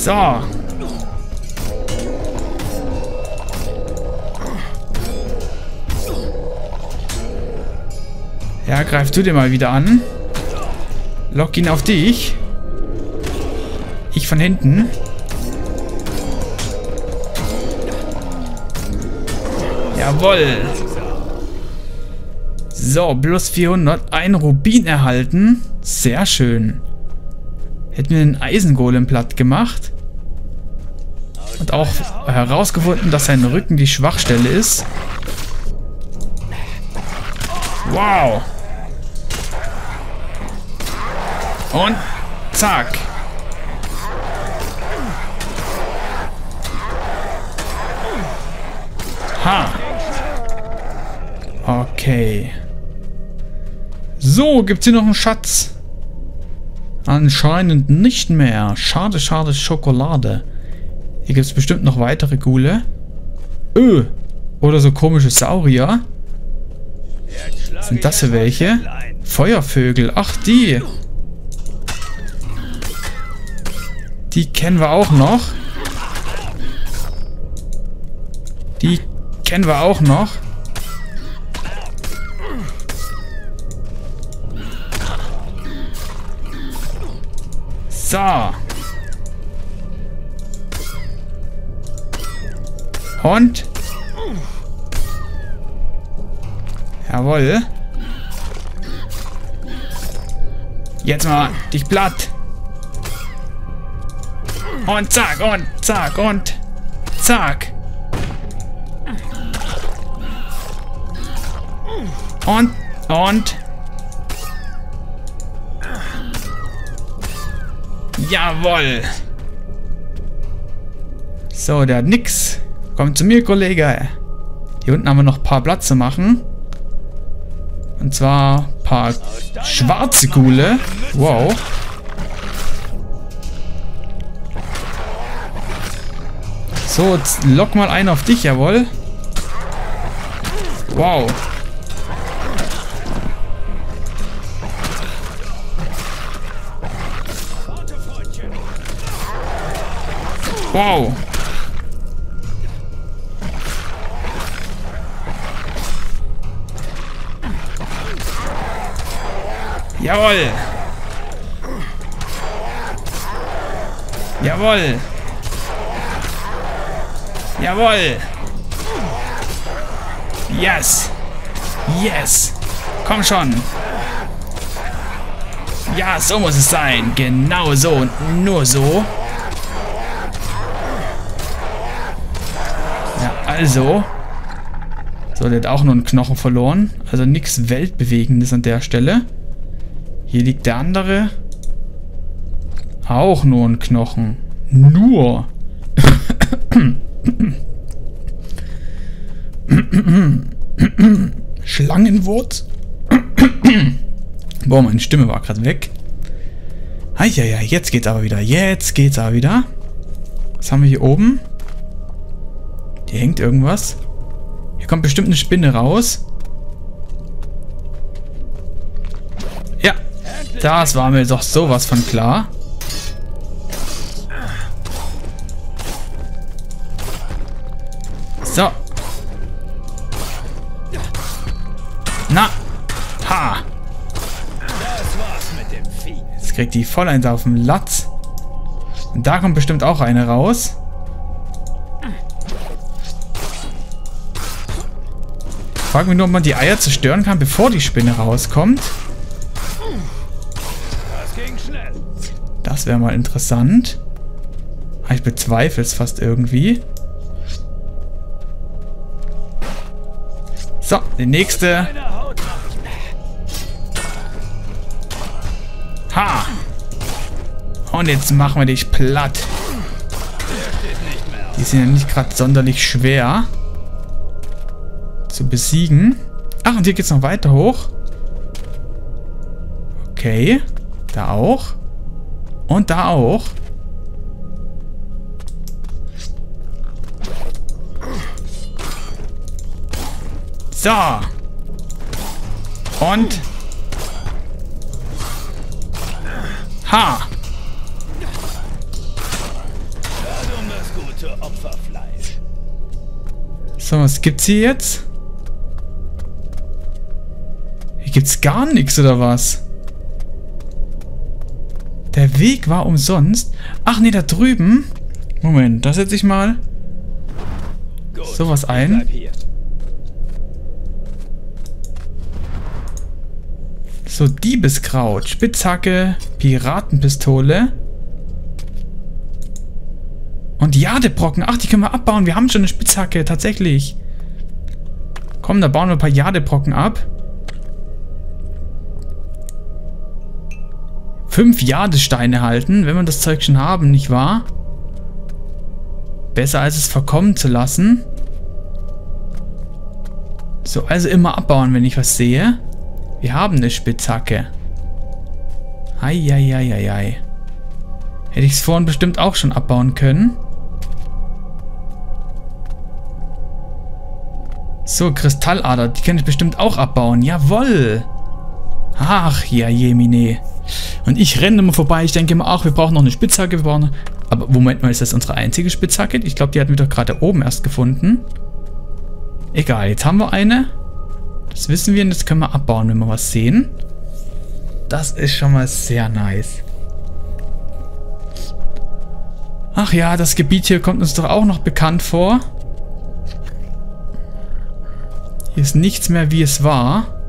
So. Ja, greif du dir mal wieder an. Lock ihn auf dich. Ich von hinten. Jawoll. So, plus 400. Ein Rubin erhalten. Sehr schön. Hätten wir den Eisengolem platt gemacht. Und auch herausgefunden, dass sein Rücken die Schwachstelle ist. Wow. Und zack. Ha. Okay. So, gibt's hier noch einen Schatz? Anscheinend nicht mehr. Schade, schade, Schokolade. Hier gibt es bestimmt noch weitere Gule. Öh. Oder so komische Saurier. Sind das für welche? Feuervögel. Ach, die. Die kennen wir auch noch. Die kennen wir auch noch. So. Und? Jawohl. Jetzt mal dich platt. Und zack, und zack, und zack. Und, und. Jawoll. So, der hat nix. Komm zu mir, Kollege. Hier unten haben wir noch ein paar Platz zu machen. Und zwar ein paar schwarze Gule. Wow. So, jetzt lock mal einen auf dich, jawohl. Wow. Wow. Jawohl. Jawohl. Jawohl. Yes. Yes. Komm schon. Ja, so muss es sein. Genau so und nur so. Also. So, der hat auch nur einen Knochen verloren. Also nichts Weltbewegendes an der Stelle. Hier liegt der andere. Auch nur ein Knochen. Nur. Schlangenwurz? Boah, meine Stimme war gerade weg. ja, jetzt geht's aber wieder. Jetzt geht's aber wieder. Was haben wir hier oben? Hier hängt irgendwas. Hier kommt bestimmt eine Spinne raus. Das war mir doch sowas von klar. So. Na. Ha. Jetzt kriegt die voll eins auf den Latz. Und da kommt bestimmt auch eine raus. Frag mich nur, ob man die Eier zerstören kann, bevor die Spinne rauskommt. Das wäre mal interessant. Ah, ich bezweifle es fast irgendwie. So, die nächste. Ha! Und jetzt machen wir dich platt. Die sind ja nicht gerade sonderlich schwer zu besiegen. Ach, und hier geht es noch weiter hoch. Okay. Da auch. Und da auch. So. Und. Ha. So, was gibt's hier jetzt? Hier gibt's gar nichts, oder was? Der Weg war umsonst. Ach nee, da drüben. Moment, da setze ich mal sowas ein. So, Diebeskraut, Spitzhacke, Piratenpistole. Und Jadebrocken. Ach, die können wir abbauen. Wir haben schon eine Spitzhacke, tatsächlich. Komm, da bauen wir ein paar Jadebrocken ab. Fünf Jadesteine halten, wenn wir das Zeug schon haben, nicht wahr? Besser als es verkommen zu lassen. So, also immer abbauen, wenn ich was sehe. Wir haben eine Spitzhacke. Eieieiei. Hätte ich es vorhin bestimmt auch schon abbauen können. So, Kristallader, die kann ich bestimmt auch abbauen. Jawoll. Ach, ja, Jemine. Und ich renne immer vorbei. Ich denke immer, ach, wir brauchen noch eine Spitzhacke. Wir brauchen... Aber Moment mal, ist das unsere einzige Spitzhacke? Ich glaube, die hatten wir doch gerade oben erst gefunden. Egal, jetzt haben wir eine. Das wissen wir und das können wir abbauen, wenn wir was sehen. Das ist schon mal sehr nice. Ach ja, das Gebiet hier kommt uns doch auch noch bekannt vor. Hier ist nichts mehr, wie es war.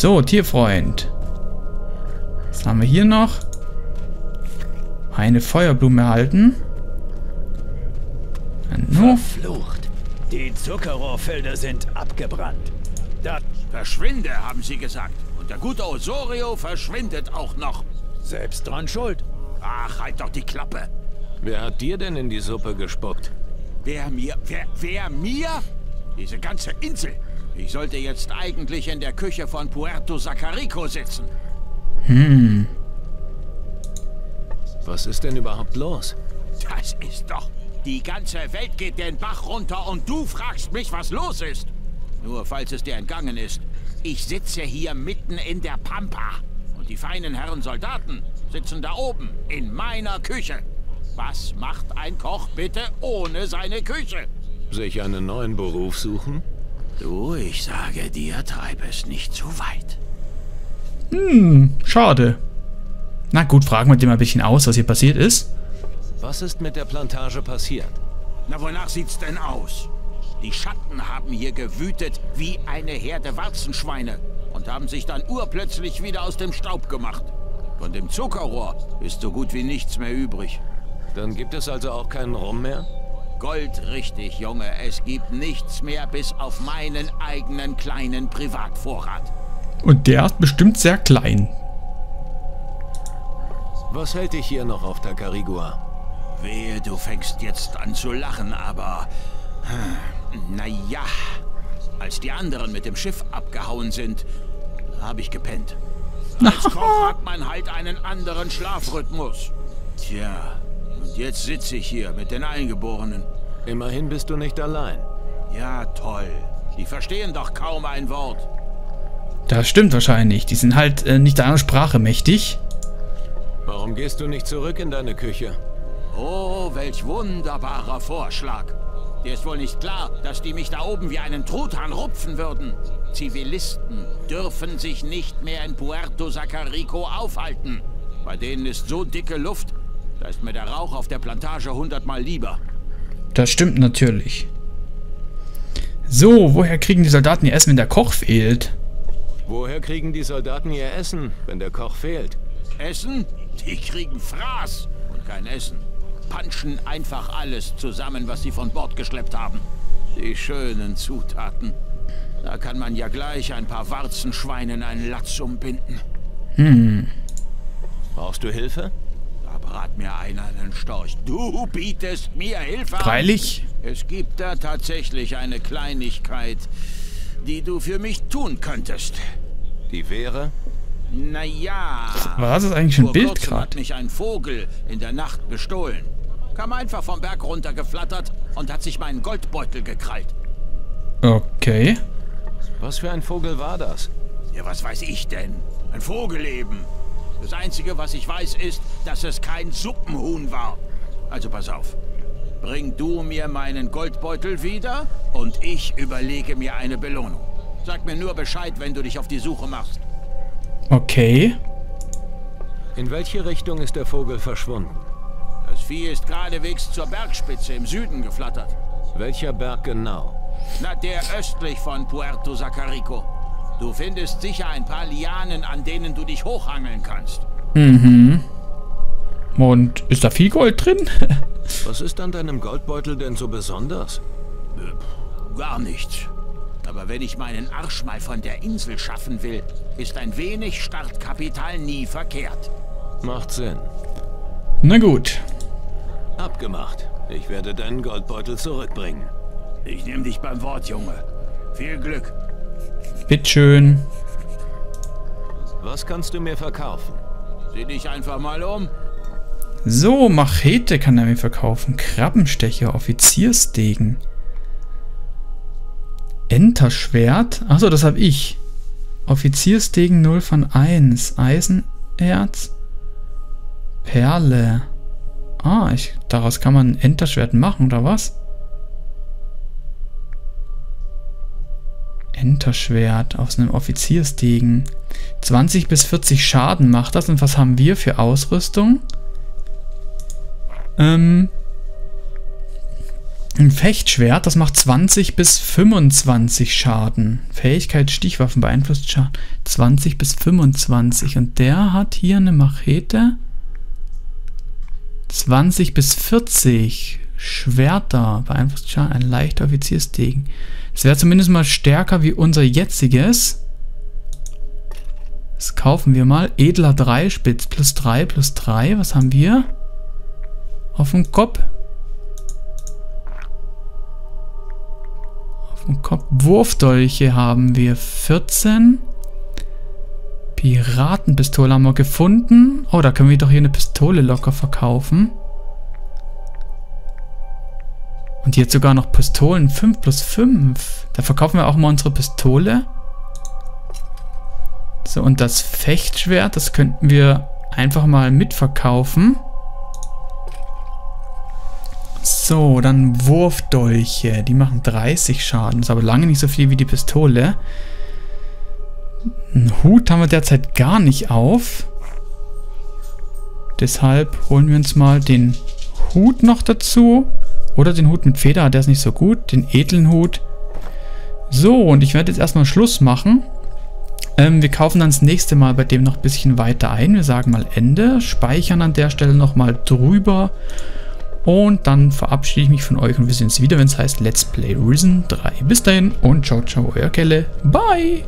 So, Tierfreund. Was haben wir hier noch? Eine Feuerblume erhalten. No. Verflucht. Die Zuckerrohrfelder sind abgebrannt. Da Verschwinde, haben sie gesagt. Und der gute Osorio verschwindet auch noch. selbst dran schuld. Ach, halt doch die Klappe. Wer hat dir denn in die Suppe gespuckt? Wer mir, wer, wer mir? Diese ganze Insel. Ich sollte jetzt eigentlich in der Küche von Puerto Sacarico sitzen. Was ist denn überhaupt los? Das ist doch... Die ganze Welt geht den Bach runter und du fragst mich, was los ist. Nur falls es dir entgangen ist. Ich sitze hier mitten in der Pampa. Und die feinen Herren Soldaten sitzen da oben in meiner Küche. Was macht ein Koch bitte ohne seine Küche? Sich einen neuen Beruf suchen? Du, ich sage dir, treib es nicht zu weit. Hm, schade. Na gut, fragen wir den mal ein bisschen aus, was hier passiert ist. Was ist mit der Plantage passiert? Na, wonach sieht's denn aus? Die Schatten haben hier gewütet wie eine Herde Warzenschweine und haben sich dann urplötzlich wieder aus dem Staub gemacht. Von dem Zuckerrohr ist so gut wie nichts mehr übrig. Dann gibt es also auch keinen Rum mehr? Goldrichtig, Junge, es gibt nichts mehr bis auf meinen eigenen kleinen Privatvorrat. Und der ist bestimmt sehr klein. Was hält dich hier noch auf Tacarigua? Wehe, du fängst jetzt an zu lachen, aber... Naja, als die anderen mit dem Schiff abgehauen sind, habe ich gepennt. Als Koch hat man halt einen anderen Schlafrhythmus. Tja, und jetzt sitze ich hier mit den Eingeborenen. Immerhin bist du nicht allein. Ja, toll. Die verstehen doch kaum ein Wort. Das stimmt wahrscheinlich. Die sind halt äh, nicht deiner Sprache mächtig. Warum gehst du nicht zurück in deine Küche? Oh, welch wunderbarer Vorschlag. Dir ist wohl nicht klar, dass die mich da oben wie einen Truthahn rupfen würden. Zivilisten dürfen sich nicht mehr in Puerto Sacarico aufhalten. Bei denen ist so dicke Luft, da ist mir der Rauch auf der Plantage hundertmal lieber. Das stimmt natürlich. So, woher kriegen die Soldaten ihr Essen, wenn der Koch fehlt? Woher kriegen die Soldaten ihr Essen, wenn der Koch fehlt? Essen? Die kriegen Fraß und kein Essen. Panschen einfach alles zusammen, was sie von Bord geschleppt haben. Die schönen Zutaten. Da kann man ja gleich ein paar Warzenschweinen einen Latz umbinden. Brauchst du Hilfe? Brat mir einer einen Storch. Du bietest mir Hilfe an. Freilich. Es gibt da tatsächlich eine Kleinigkeit, die du für mich tun könntest. Die wäre? Naja. Was ist eigentlich ein Bild gerade? hat mich ein Vogel in der Nacht bestohlen. Kam einfach vom Berg runtergeflattert und hat sich meinen Goldbeutel gekrallt. Okay. Was für ein Vogel war das? Ja, was weiß ich denn? Ein Vogel eben. Das Einzige, was ich weiß, ist, dass es kein Suppenhuhn war. Also pass auf. Bring du mir meinen Goldbeutel wieder und ich überlege mir eine Belohnung. Sag mir nur Bescheid, wenn du dich auf die Suche machst. Okay. In welche Richtung ist der Vogel verschwunden? Das Vieh ist geradewegs zur Bergspitze im Süden geflattert. Welcher Berg genau? Na, der östlich von Puerto Sacarico. Du findest sicher ein paar Lianen, an denen du dich hochhangeln kannst. Mhm. Und ist da viel Gold drin? Was ist an deinem Goldbeutel denn so besonders? Gar nichts. Aber wenn ich meinen Arsch mal von der Insel schaffen will, ist ein wenig Startkapital nie verkehrt. Macht Sinn. Na gut. Abgemacht. Ich werde deinen Goldbeutel zurückbringen. Ich nehme dich beim Wort, Junge. Viel Glück. Bitteschön. Was kannst du mir verkaufen? Sieh dich einfach mal um. So, Machete kann er mir verkaufen. Krabbenstecher, Offiziersdegen. Enterschwert. Achso, das habe ich. Offiziersdegen 0 von 1. Eisenerz. Perle. Ah, ich, daraus kann man ein Enterschwert machen, oder was? Enterschwert aus einem Offiziersdegen. 20 bis 40 Schaden macht das. Und was haben wir für Ausrüstung? Ähm, ein Fechtschwert, das macht 20 bis 25 Schaden. Fähigkeit Stichwaffen beeinflusst Schaden 20 bis 25. Und der hat hier eine Machete. 20 bis 40 Schwerter beeinflusst Schaden. Ein leichter Offiziersdegen. Das wäre zumindest mal stärker wie unser jetziges. Das kaufen wir mal. Edler 3, Spitz plus 3 plus 3. Was haben wir? Auf dem Kopf. Auf dem Kopf. Wurfdolche haben wir 14. Piratenpistole haben wir gefunden. Oh, da können wir doch hier eine Pistole locker verkaufen. Und jetzt sogar noch Pistolen 5 plus 5. Da verkaufen wir auch mal unsere Pistole. So, und das Fechtschwert, das könnten wir einfach mal mitverkaufen. So, dann Wurfdolche. Die machen 30 Schaden. Ist aber lange nicht so viel wie die Pistole. Einen Hut haben wir derzeit gar nicht auf. Deshalb holen wir uns mal den Hut noch dazu. Oder den Hut mit Feder, der ist nicht so gut. Den edlen Hut. So, und ich werde jetzt erstmal Schluss machen. Ähm, wir kaufen dann das nächste Mal bei dem noch ein bisschen weiter ein. Wir sagen mal Ende. Speichern an der Stelle nochmal drüber. Und dann verabschiede ich mich von euch und wir sehen uns wieder, wenn es heißt Let's Play Risen 3. Bis dahin und ciao, ciao, euer Kelle. Bye!